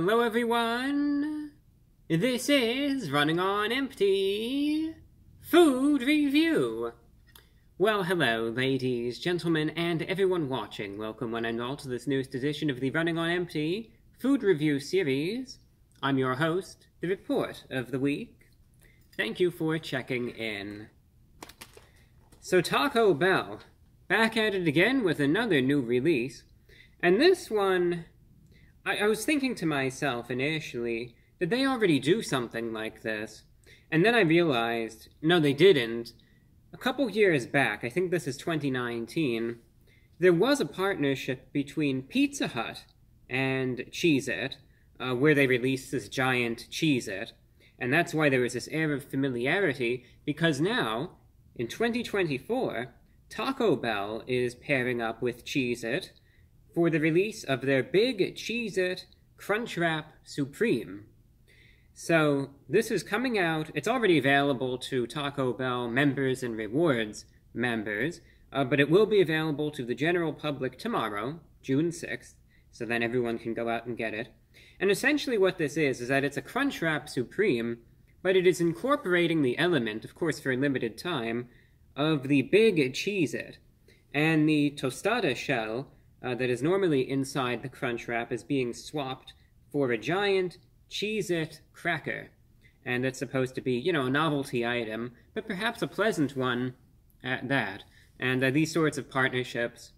Hello, everyone. This is Running on Empty Food Review. Well, hello, ladies, gentlemen, and everyone watching. Welcome, one and all, to this newest edition of the Running on Empty Food Review series. I'm your host, the Report of the Week. Thank you for checking in. So, Taco Bell, back at it again with another new release. And this one I, I was thinking to myself initially, did they already do something like this? And then I realized, no, they didn't. A couple years back, I think this is 2019, there was a partnership between Pizza Hut and Cheez It, uh, where they released this giant Cheez It. And that's why there was this air of familiarity, because now, in 2024, Taco Bell is pairing up with Cheez It for the release of their big Cheez-It Crunchwrap Supreme. So this is coming out, it's already available to Taco Bell members and rewards members, uh, but it will be available to the general public tomorrow, June 6th, so then everyone can go out and get it. And essentially what this is, is that it's a Crunchwrap Supreme, but it is incorporating the element, of course for a limited time, of the big Cheez-It. And the tostada shell uh, that is normally inside the Crunchwrap is being swapped for a giant Cheez-It cracker. And it's supposed to be, you know, a novelty item, but perhaps a pleasant one at that. And uh, these sorts of partnerships,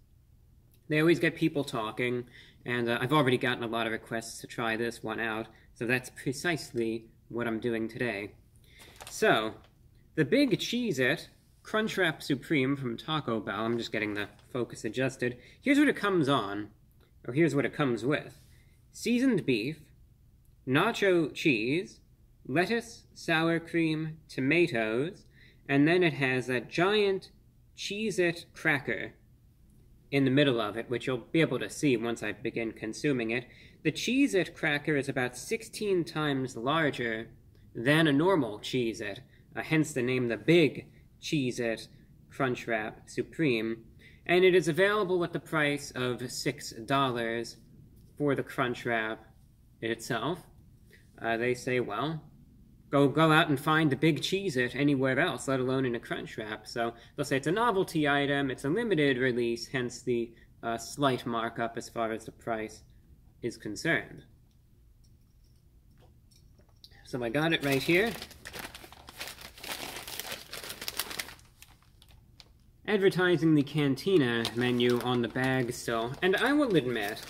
they always get people talking, and uh, I've already gotten a lot of requests to try this one out, so that's precisely what I'm doing today. So, the big Cheez-It Crunchwrap Supreme from Taco Bell. I'm just getting the focus adjusted. Here's what it comes on, or here's what it comes with. Seasoned beef, nacho cheese, lettuce, sour cream, tomatoes, and then it has that giant Cheez-It cracker in the middle of it, which you'll be able to see once I begin consuming it. The Cheez-It cracker is about 16 times larger than a normal Cheez-It, uh, hence the name the Big Cheez-It Crunchwrap Supreme, and it is available at the price of $6 for the Crunchwrap itself. Uh, they say, well, go go out and find the big Cheez-It anywhere else, let alone in a Crunchwrap. So they'll say it's a novelty item, it's a limited release, hence the uh, slight markup as far as the price is concerned. So I got it right here. Advertising the cantina menu on the bag still. And I will admit,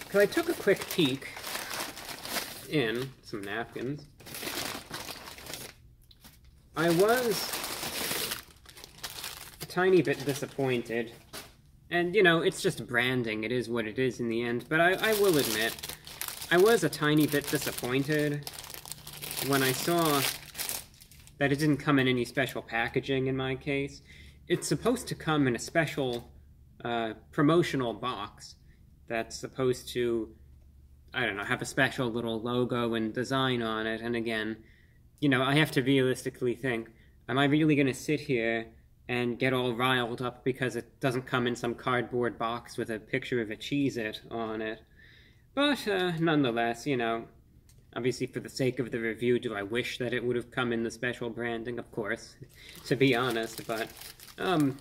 because I took a quick peek in some napkins, I was a tiny bit disappointed. And, you know, it's just branding. It is what it is in the end. But I, I will admit, I was a tiny bit disappointed when I saw that it didn't come in any special packaging in my case. It's supposed to come in a special uh, promotional box that's supposed to, I don't know, have a special little logo and design on it. And again, you know, I have to realistically think, am I really going to sit here and get all riled up because it doesn't come in some cardboard box with a picture of a Cheez-It on it? But uh, nonetheless, you know, Obviously, for the sake of the review, do I wish that it would have come in the special branding? Of course, to be honest, but, um,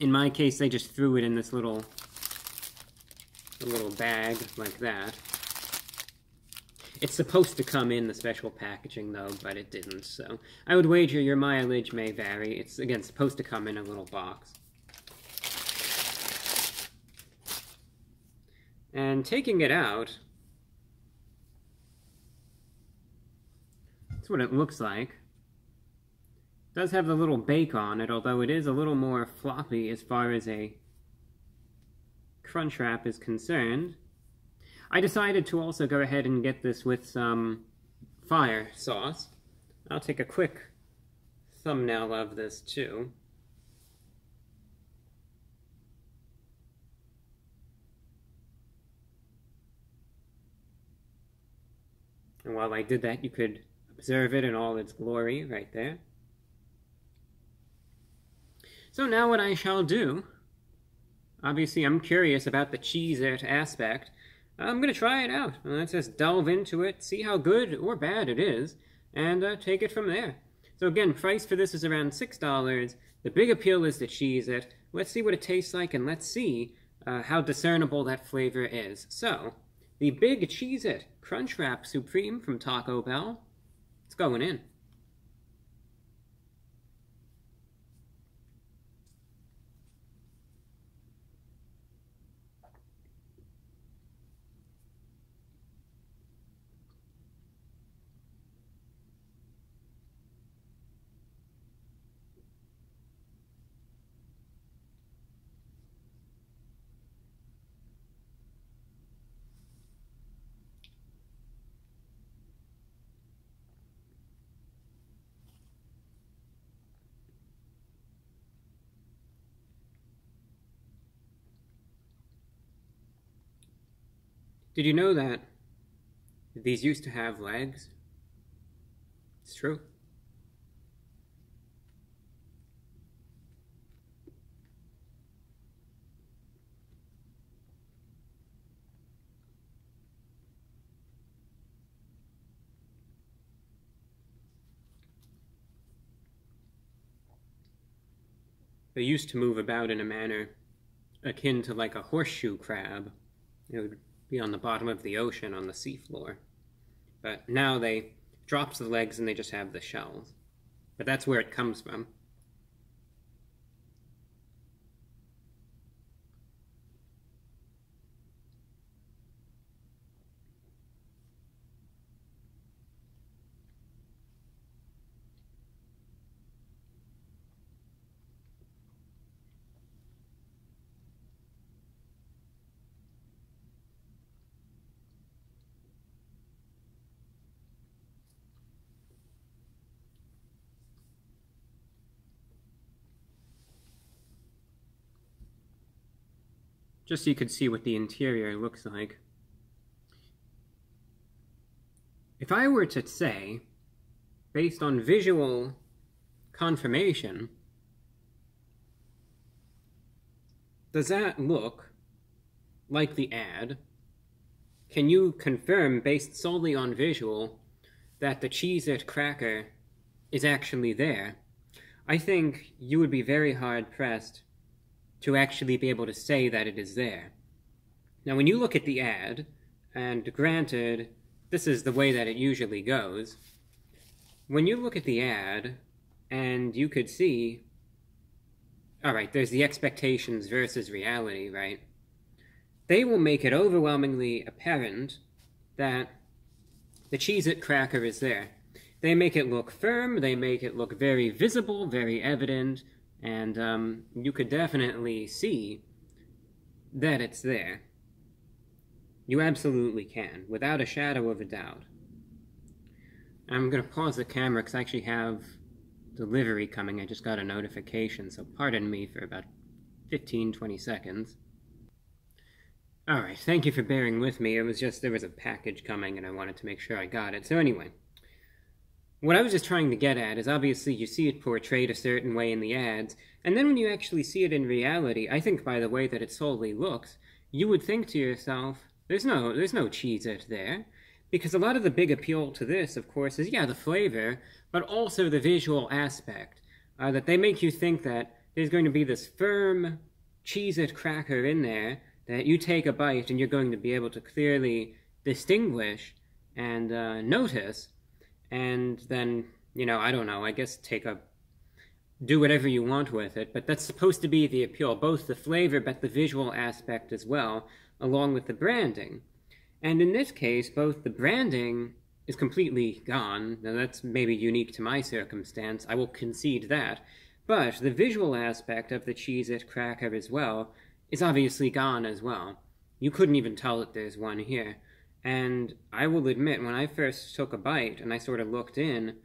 in my case, they just threw it in this little, little bag like that. It's supposed to come in the special packaging, though, but it didn't, so I would wager your mileage may vary. It's, again, supposed to come in a little box. And taking it out, That's what it looks like. It does have the little bake on it, although it is a little more floppy as far as a crunch wrap is concerned. I decided to also go ahead and get this with some fire sauce. I'll take a quick thumbnail of this too. And while I did that, you could Observe it in all its glory right there. So now what I shall do, obviously I'm curious about the Cheez-It aspect. I'm going to try it out. Let's just delve into it, see how good or bad it is, and uh, take it from there. So again, price for this is around $6. The big appeal is the Cheez-It. Let's see what it tastes like, and let's see uh, how discernible that flavor is. So, the big Cheez-It Crunchwrap Supreme from Taco Bell. It's going in. Did you know that these used to have legs? It's true. They used to move about in a manner akin to like a horseshoe crab. It would be on the bottom of the ocean on the seafloor. But now they drops the legs and they just have the shells. But that's where it comes from. Just so you could see what the interior looks like. If I were to say, based on visual confirmation, does that look like the ad? Can you confirm, based solely on visual, that the Cheez-It cracker is actually there? I think you would be very hard-pressed to actually be able to say that it is there. Now, when you look at the ad, and granted, this is the way that it usually goes, when you look at the ad, and you could see, all right, there's the expectations versus reality, right? They will make it overwhelmingly apparent that the Cheez It cracker is there. They make it look firm, they make it look very visible, very evident, and um, you could definitely see that it's there. You absolutely can, without a shadow of a doubt. I'm going to pause the camera because I actually have delivery coming. I just got a notification, so pardon me for about 15 20 seconds. Alright, thank you for bearing with me. It was just there was a package coming and I wanted to make sure I got it. So, anyway, what I was just trying to get at is obviously you see it portrayed a certain way in the ads, and then when you actually see it in reality, I think by the way that it solely looks, you would think to yourself, there's no there's no Cheez-It there. Because a lot of the big appeal to this, of course, is yeah, the flavor, but also the visual aspect. Uh, that they make you think that there's going to be this firm Cheez-It cracker in there that you take a bite and you're going to be able to clearly distinguish and uh, notice and then you know I don't know. I guess take a do whatever you want with it, but that's supposed to be the appeal, both the flavor but the visual aspect as well, along with the branding. And in this case, both the branding is completely gone. Now that's maybe unique to my circumstance. I will concede that. But the visual aspect of the Cheez-It cracker as well is obviously gone as well. You couldn't even tell that there's one here. And I will admit, when I first took a bite and I sort of looked in,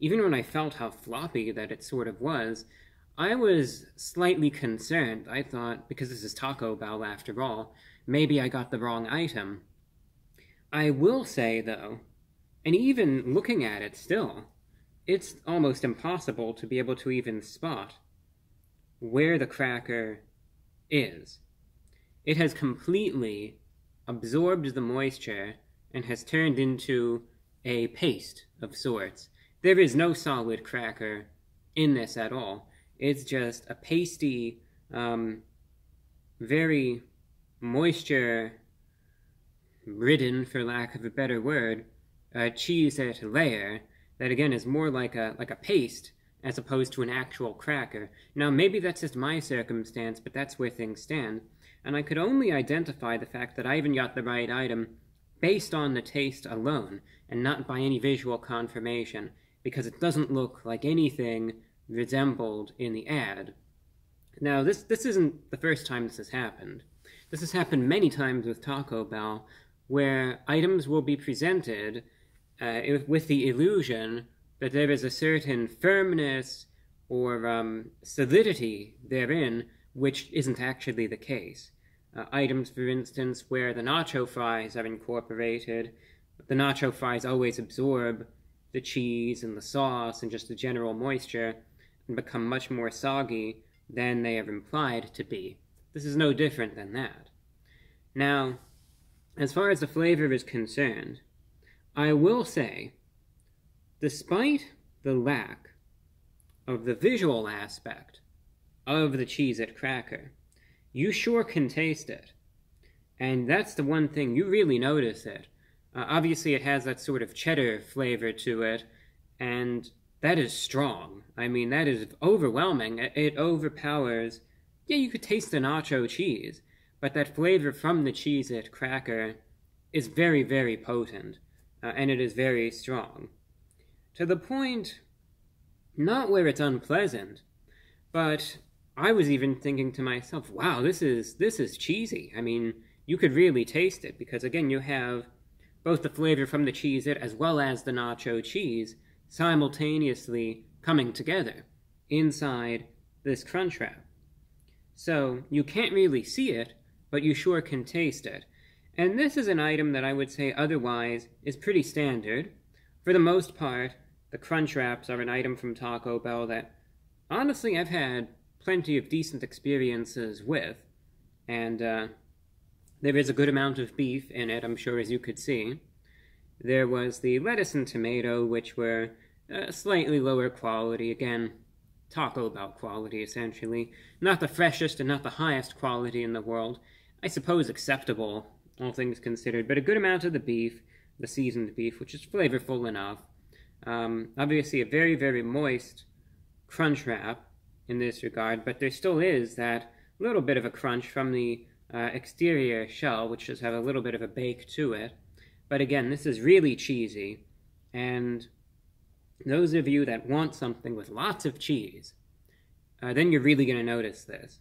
even when I felt how floppy that it sort of was, I was slightly concerned. I thought, because this is Taco Bell after all, maybe I got the wrong item. I will say, though, and even looking at it still, it's almost impossible to be able to even spot where the cracker is. It has completely absorbed the moisture and has turned into a paste of sorts. There is no solid cracker in this at all. It's just a pasty, um, very moisture ridden, for lack of a better word, uh, Cheez-It layer that again is more like a like a paste as opposed to an actual cracker. Now maybe that's just my circumstance, but that's where things stand. And I could only identify the fact that I even got the right item based on the taste alone, and not by any visual confirmation, because it doesn't look like anything resembled in the ad. Now, this, this isn't the first time this has happened. This has happened many times with Taco Bell, where items will be presented uh, with the illusion that there is a certain firmness or um, solidity therein, which isn't actually the case. Uh, items, for instance, where the nacho fries are incorporated, the nacho fries always absorb the cheese and the sauce and just the general moisture and become much more soggy than they are implied to be. This is no different than that. Now, as far as the flavor is concerned, I will say, despite the lack of the visual aspect of the Cheez-It cracker, you sure can taste it. And that's the one thing you really notice it. Uh, obviously, it has that sort of cheddar flavor to it, and that is strong. I mean, that is overwhelming. It, it overpowers. Yeah, you could taste the nacho cheese, but that flavor from the Cheez-It cracker is very, very potent, uh, and it is very strong. To the point, not where it's unpleasant, but I was even thinking to myself, wow, this is this is cheesy. I mean, you could really taste it because again, you have both the flavor from the Cheez-It as well as the nacho cheese simultaneously coming together inside this crunch wrap. So you can't really see it, but you sure can taste it. And this is an item that I would say otherwise is pretty standard. For the most part, the crunch wraps are an item from Taco Bell that honestly I've had plenty of decent experiences with. And uh, there is a good amount of beef in it, I'm sure, as you could see. There was the lettuce and tomato, which were uh, slightly lower quality. Again, Taco Bell quality, essentially. Not the freshest and not the highest quality in the world. I suppose acceptable, all things considered, but a good amount of the beef, the seasoned beef, which is flavorful enough. Um, obviously, a very, very moist crunch wrap in this regard, but there still is that little bit of a crunch from the uh, exterior shell, which does have a little bit of a bake to it. But again, this is really cheesy, and those of you that want something with lots of cheese, uh, then you're really going to notice this.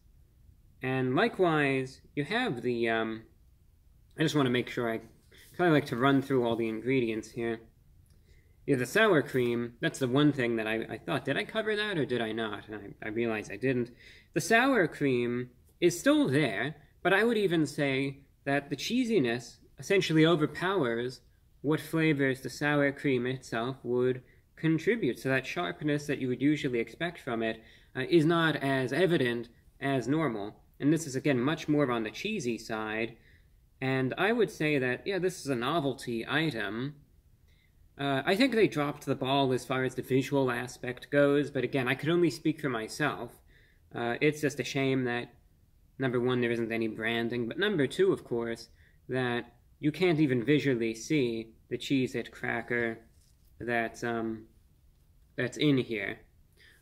And likewise, you have the, um, I just want to make sure I kind of like to run through all the ingredients here. Yeah, the sour cream, that's the one thing that I, I thought, did I cover that or did I not? And I, I realized I didn't. The sour cream is still there, but I would even say that the cheesiness essentially overpowers what flavors the sour cream itself would contribute. So that sharpness that you would usually expect from it uh, is not as evident as normal. And this is, again, much more on the cheesy side. And I would say that, yeah, this is a novelty item. Uh, I think they dropped the ball as far as the visual aspect goes, but again, I could only speak for myself. Uh, it's just a shame that, number one, there isn't any branding, but number two, of course, that you can't even visually see the Cheez-It cracker that's, um, that's in here.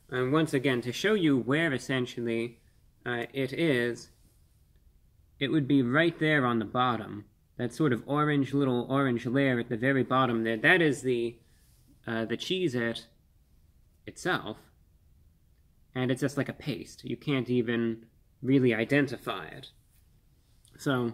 And once again, to show you where essentially uh, it is, it would be right there on the bottom. That sort of orange little orange layer at the very bottom there, that is the, uh, the Cheez-It itself. And it's just like a paste. You can't even really identify it. So,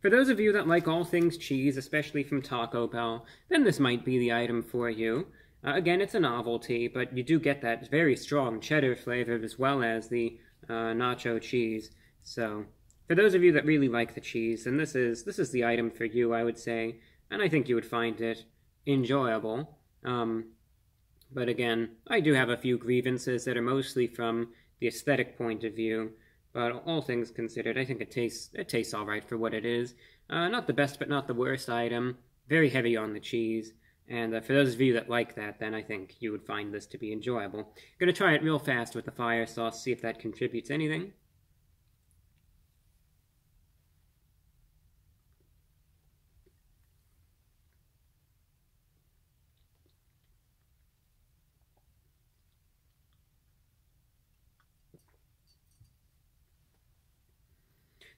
for those of you that like all things cheese, especially from Taco Bell, then this might be the item for you. Uh, again, it's a novelty, but you do get that very strong cheddar flavor as well as the uh, nacho cheese. So, for those of you that really like the cheese, then this is this is the item for you, I would say, and I think you would find it enjoyable. Um, but again, I do have a few grievances that are mostly from the aesthetic point of view. but all things considered, I think it tastes it tastes all right for what it is. Uh, not the best, but not the worst item. Very heavy on the cheese. And uh, for those of you that like that, then I think you would find this to be enjoyable. Gonna try it real fast with the fire sauce, see if that contributes anything.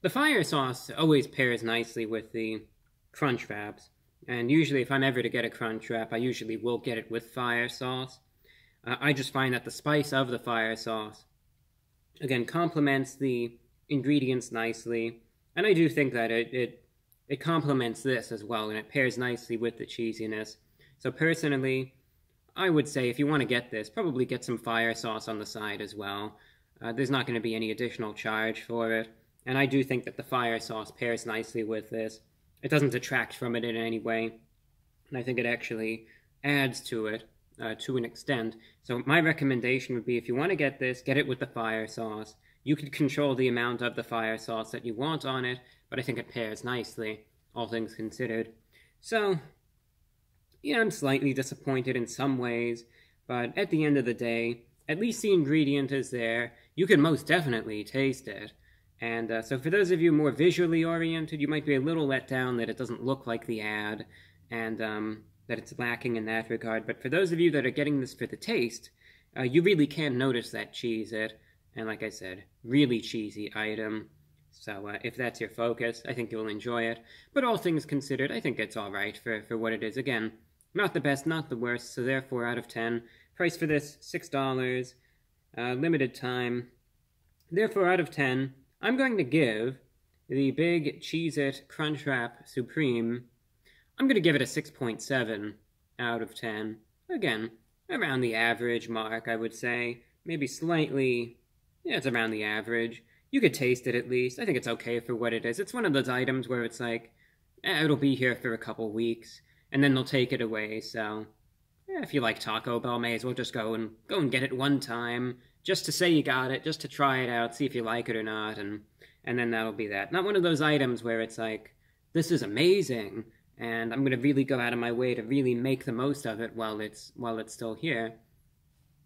The fire sauce always pairs nicely with the crunch wraps. And usually, if I'm ever to get a crunch wrap, I usually will get it with fire sauce. Uh, I just find that the spice of the fire sauce, again, complements the ingredients nicely. And I do think that it, it, it complements this as well, and it pairs nicely with the cheesiness. So personally, I would say if you want to get this, probably get some fire sauce on the side as well. Uh, there's not going to be any additional charge for it. And I do think that the fire sauce pairs nicely with this. It doesn't detract from it in any way. And I think it actually adds to it uh, to an extent. So my recommendation would be if you want to get this, get it with the fire sauce. You could control the amount of the fire sauce that you want on it, but I think it pairs nicely, all things considered. So, yeah, I'm slightly disappointed in some ways, but at the end of the day, at least the ingredient is there. You can most definitely taste it. And uh, so, for those of you more visually oriented, you might be a little let down that it doesn't look like the ad and um, that it's lacking in that regard. But for those of you that are getting this for the taste, uh, you really can notice that Cheez-It. And like I said, really cheesy item. So uh, if that's your focus, I think you'll enjoy it. But all things considered, I think it's alright for, for what it is. Again, not the best, not the worst, so therefore out of 10. Price for this, $6. Uh, limited time. Therefore out of 10, I'm going to give the big Cheez-It Crunchwrap Supreme, I'm going to give it a 6.7 out of 10. Again, around the average mark, I would say. Maybe slightly, yeah, it's around the average. You could taste it at least. I think it's okay for what it is. It's one of those items where it's like, eh, it'll be here for a couple weeks, and then they'll take it away, so... Eh, if you like Taco Bell, may as well just go and go and get it one time, just to say you got it, just to try it out, see if you like it or not, and and then that'll be that. Not one of those items where it's like, this is amazing, and I'm gonna really go out of my way to really make the most of it while it's while it's still here.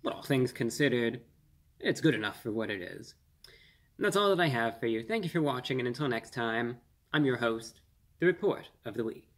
But all things considered, it's good enough for what it is. And that's all that I have for you. Thank you for watching, and until next time, I'm your host, The Report of the Week.